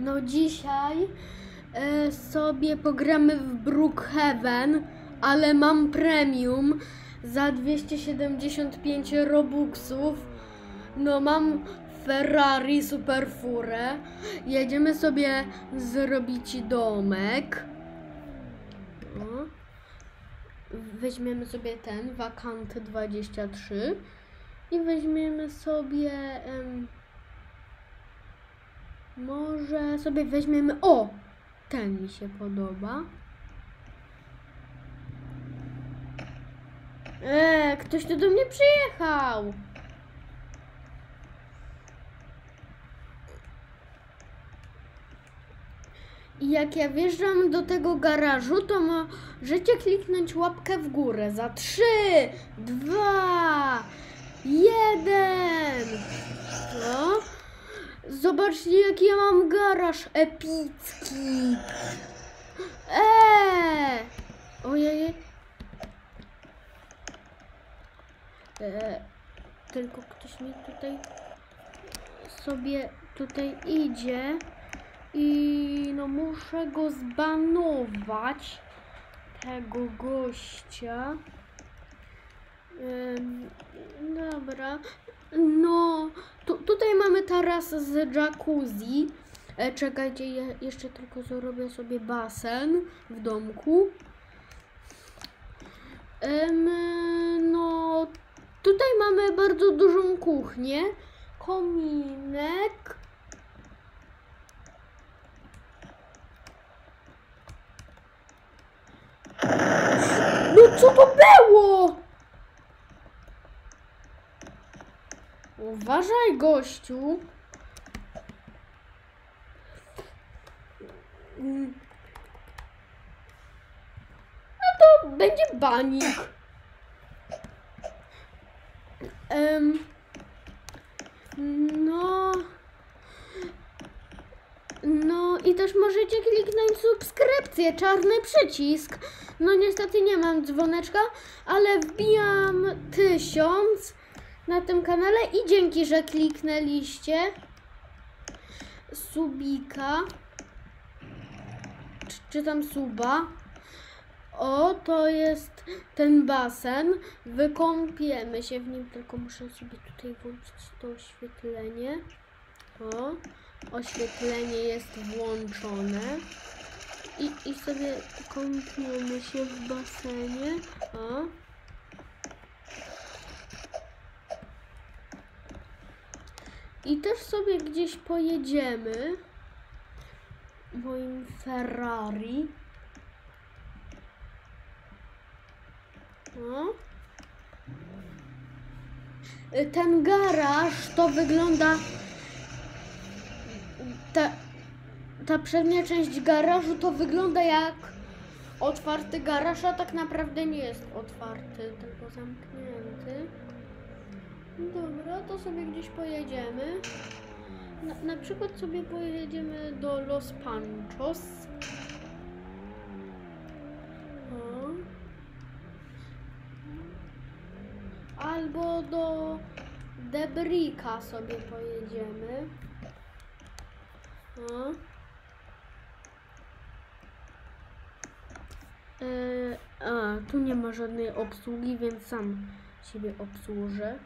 No dzisiaj e, sobie pogramy w Brookhaven, ale mam premium za 275 robuxów. No mam Ferrari Superfurę. Jedziemy sobie zrobić domek. O. Weźmiemy sobie ten Vakant 23 i weźmiemy sobie em, może sobie weźmiemy. O! Ten mi się podoba. Eee, ktoś tu do mnie przyjechał. I jak ja wjeżdżam do tego garażu, to możecie kliknąć łapkę w górę za 3, 2, 1. Co? Zobaczcie, jaki ja mam garaż epicki. Eee! Ojej. Eee, tylko ktoś mi tutaj sobie tutaj idzie i no muszę go zbanować tego gościa. Em, dobra. No, tu, tutaj mamy taras z jacuzzi. E, czekajcie, je, jeszcze tylko zrobię sobie basen w domku. No, tutaj mamy bardzo dużą kuchnię. Kominek. No co to było? Uważaj, gościu. No to będzie banik. Em, no. No i też możecie kliknąć subskrypcję, czarny przycisk. No niestety nie mam dzwoneczka, ale wbijam tysiąc na tym kanale i dzięki, że kliknęliście subika czy, czy tam suba. O, to jest ten basen. Wykąpiemy się w nim, tylko muszę sobie tutaj włączyć to oświetlenie. O, oświetlenie jest włączone. I, i sobie kąpiemy się w basenie. O. I też sobie gdzieś pojedziemy moim Ferrari. O. Ten garaż to wygląda. Ta, ta przednia część garażu to wygląda jak otwarty garaż, a tak naprawdę nie jest otwarty, tylko zamknięty. Dobra, to sobie gdzieś pojedziemy. Na, na przykład sobie pojedziemy do Los Panchos. Albo do Debrika sobie pojedziemy. E, a, tu nie ma żadnej obsługi, więc sam siebie obsłużę.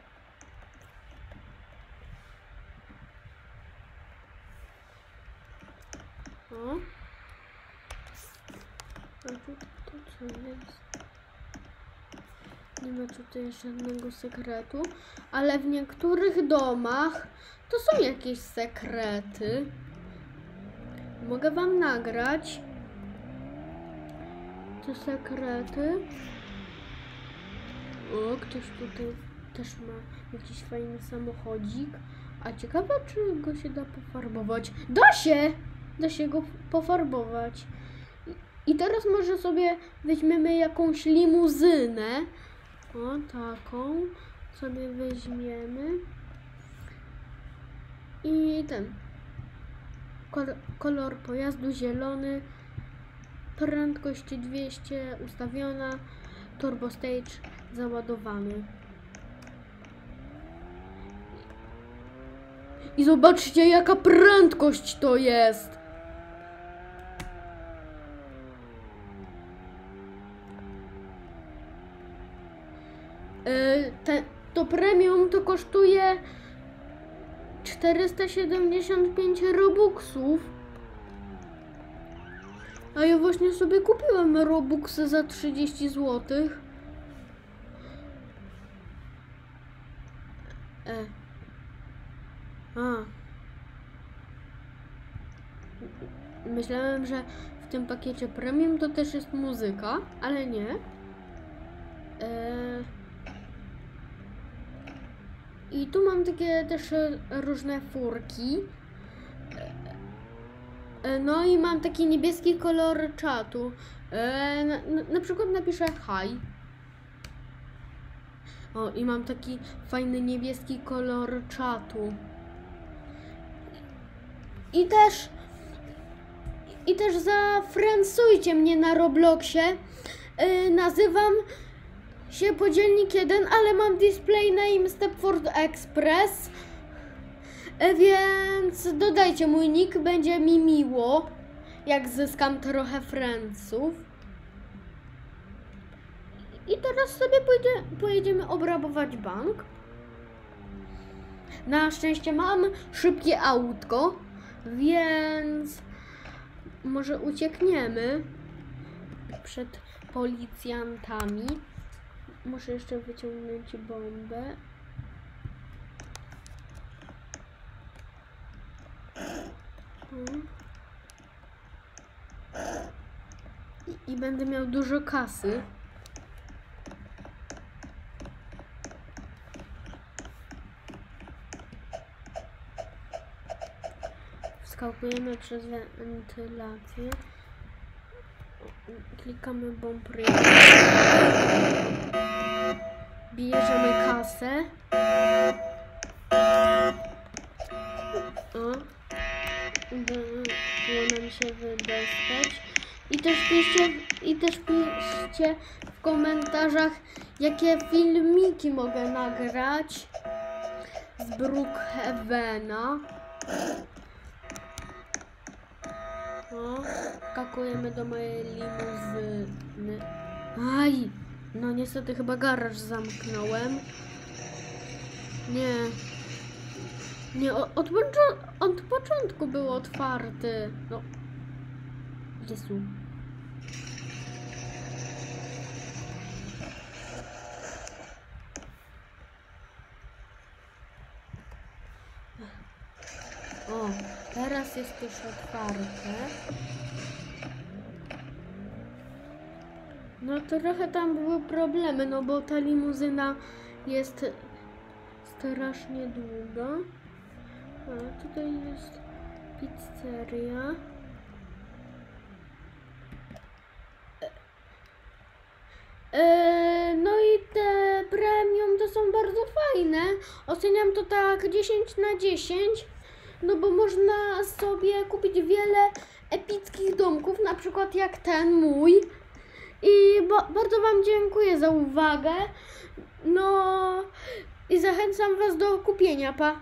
O. A tu, tu co jest? Nie ma tutaj żadnego sekretu, ale w niektórych domach to są jakieś sekrety. Mogę wam nagrać te sekrety. O, ktoś tutaj też ma jakiś fajny samochodzik. A ciekawe, czy go się da pofarbować. Da się! Da się go pofarbować. I- teraz może sobie weźmiemy jakąś limuzynę. O, taką sobie weźmiemy. I ten. Kol- kolor pojazdu zielony. Prędkość 200 ustawiona. Turbo stage załadowany. I zobaczcie, jaka prędkość to jest! Y, te, premium to kosztuje 475 robuxów. A ja właśnie sobie kupiłem robuxy za 30 zł. E. A. Myślałem, że w tym pakiecie premium to też jest muzyka, ale nie. E... I tu mam takie też e, różne furki. E, No i mam taki niebieski kolor czatu. E, na, na, przykład napiszę hi. O, i mam taki fajny niebieski kolor czatu. I też i też zafransujcie mnie na Robloxie. E, nazywam się Podzielnik 1, ale mam display name Stepford Express. E, Więc dodajcie mój nick, będzie mi miło, jak zyskam trochę friendsów. I teraz sobie pójdzie, pojedziemy obrabować bank. Na szczęście mam szybkie autko, więc może uciekniemy przed policjantami. Muszę jeszcze wyciągnąć bombę. I, będę miał dużo kasy. Wskakujemy przez wentylację. Klikamy bomb. I też piszcie, i też piszcie w komentarzach, jakie filmiki mogę nagrać z Brookhavena. O, skakujemy do mojej limuzyny. Aj! No niestety chyba garaż zamknąłem. Nie. Nie, od, od początku był otwarty. No. Jezu. O, teraz jest już otwarte. No trochę tam były problemy, no bo ta limuzyna jest strasznie długa. A tutaj jest pizzeria. E, no i te premium to są bardzo fajne. Oceniam to tak 10 na 10. No bo można sobie kupić wiele epickich domków, na przykład jak ten mój. I ba- bardzo Wam dziękuję za uwagę. No i zachęcam Was do kupienia. Pa.